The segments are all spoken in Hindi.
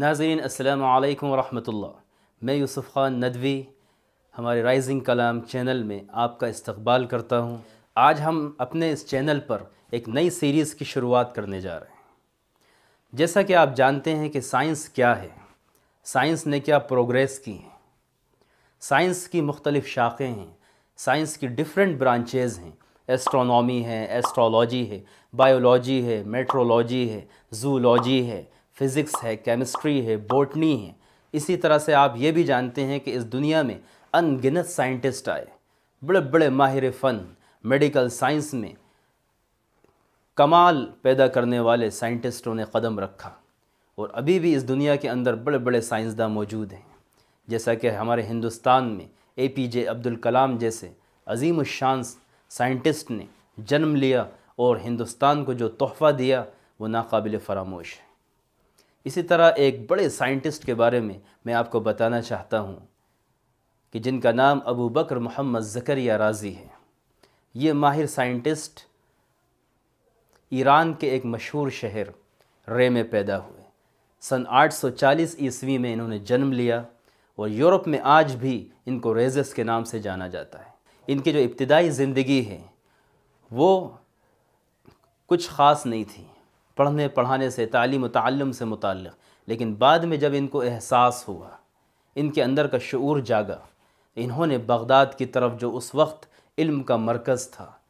नाजरीन, अस्सलाम वालेकुम रहमतुल्लाह मैं यूसुफ़ ख़ान नदवी, हमारे राइजिंग कलाम चैनल में आपका इस्तकबाल करता हूँ। आज हम अपने इस चैनल पर एक नई सीरीज़ की शुरुआत करने जा रहे हैं। जैसा कि आप जानते हैं कि साइंस क्या है, साइंस ने क्या प्रोग्रेस की है, साइंस की मुख्तलिफ़ शाखें हैं, साइंस की डिफरेंट ब्रांचेज़ हैं। एस्ट्रोनॉमी है, एस्ट्रोलॉजी है, बायोलॉजी है, मेट्रोलॉजी है, जूलॉजी है फ़िज़िक्स है, केमिस्ट्री है, बोटनी है। इसी तरह से आप ये भी जानते हैं कि इस दुनिया में अनगिनत साइंटिस्ट आए। बड़े बड़े माहिर फ़न, मेडिकल साइंस में कमाल पैदा करने वाले साइंटिस्टों ने कदम रखा। और अभी भी इस दुनिया के अंदर बड़े बड़े साइंसदान मौजूद हैं। जैसा कि हमारे हिंदुस्तान में ए पी जे अब्दुल कलाम जैसे अजीम शान साइंटिस्ट ने जन्म लिया और हिंदुस्तान को जो तोहफ़ा दिया, वो नाकबिल फ़रामोश है। इसी तरह एक बड़े साइंटिस्ट के बारे में मैं आपको बताना चाहता हूँ कि जिनका नाम अबू बकर मोहम्मद ज़करिया राज़ी है। ये माहिर साइंटिस्ट ईरान के एक मशहूर शहर रे में पैदा हुए। सन 840 ईस्वी में इन्होंने जन्म लिया और यूरोप में आज भी इनको रेजस के नाम से जाना जाता है। इनकी जो इब्तदाई ज़िंदगी है, वो कुछ ख़ास नहीं थी। पढ़ने पढ़ाने से, तालीम तल्लम से मुतल लेकिन बाद में जब इनको एहसास हुआ, इनके अंदर का शूर जागा इन्होंने बगदाद की तरफ़ जो उस वक्त इल्म का मरकज़ था,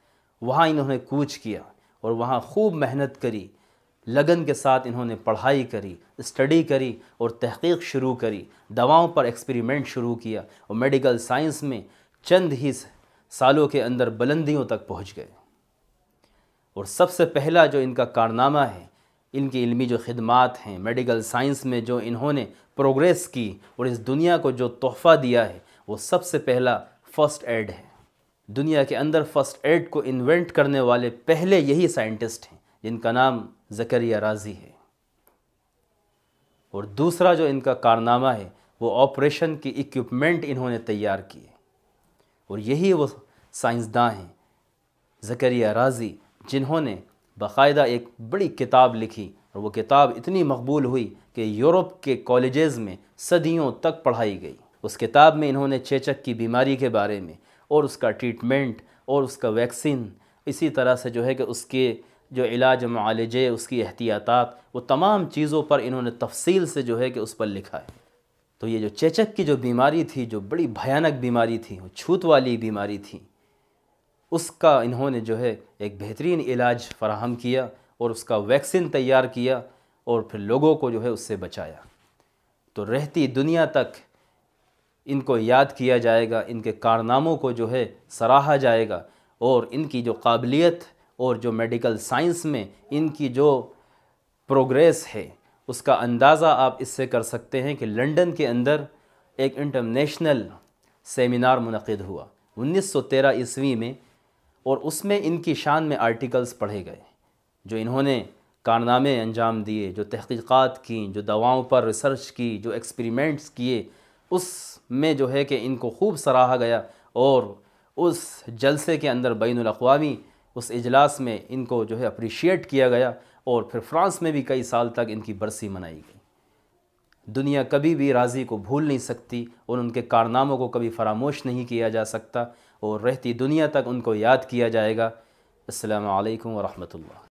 वहाँ इन्होंने कूच किया और वहाँ खूब मेहनत करी, लगन के साथ इन्होंने पढ़ाई करी, स्टडी करी और तहकीक शुरू करी, दवाओं पर एक्सपेरिमेंट शुरू किया और मेडिकल साइंस में चंद ही सालों के अंदर बुलंदियों तक पहुँच गए। और सबसे पहला जो इनका कारनामा है, इनकी इलमी जो खदमात हैं, मेडिकल साइंस में जो इन्होंने प्रोग्रेस की और इस दुनिया को जो तोहफ़ा दिया है, वो सबसे पहला फ़र्स्ट एड है। दुनिया के अंदर फ़र्स्ट एड को इन्वेंट करने वाले पहले यही साइंटिस्ट हैं, जिनका नाम ज़करिया राज़ी है। और दूसरा जो इनका कारनामा है, वो ऑपरेशन की इक्विपमेंट इन्होंने तैयार किए और यही वो साइंसदान हैं, ज़करिया राज़ी जिन्होंने बाकायदा एक बड़ी किताब लिखी और वो किताब इतनी मकबूल हुई कि यूरोप के कॉलेजेस में सदियों तक पढ़ाई गई। उस किताब में इन्होंने चेचक की बीमारी के बारे में और उसका ट्रीटमेंट और उसका वैक्सीन, इसी तरह से जो है कि उसके जो इलाज मालजे उसकी एहतियातात, वो तमाम चीज़ों पर इन्होंने तफसील से जो है कि उस पर लिखा है। तो ये जो चेचक की जो बीमारी थी, जो बड़ी भयानक बीमारी थी, वो छूत वाली बीमारी थी उसका इन्होंने जो है एक बेहतरीन इलाज फ़राहम किया और उसका वैक्सीन तैयार किया और फिर लोगों को जो है उससे बचाया। तो रहती दुनिया तक इनको याद किया जाएगा, इनके कारनामों को जो है सराहा जाएगा और इनकी जो काबिलियत और जो मेडिकल साइंस में इनकी जो प्रोग्रेस है, उसका अंदाज़ा आप इससे कर सकते हैं कि लंदन के अंदर एक इंटरनेशनल सेमिनार मुनद हुआ। 1913 ईस्वी में और उसमें इनकी शान में आर्टिकल्स पढ़े गए, जो इन्होंने कारनामे अंजाम दिए, जो तहकीक़ात की, जो दवाओं पर रिसर्च की, जो एक्सपेरिमेंट्स किए उस में जो है कि इनको खूब सराहा गया और उस जलसे के अंदर बैन अवी उस इजलास में इनको जो है अप्रिशिएट किया गया और फिर फ्रांस में भी कई साल तक इनकी बरसी मनाई गई। दुनिया कभी भी राज़ी को भूल नहीं सकती और उनके कारनामों को कभी फरामोश नहीं किया जा सकता। और रहती दुनिया तक उनको याद किया जाएगा। अल्लाम वरहमल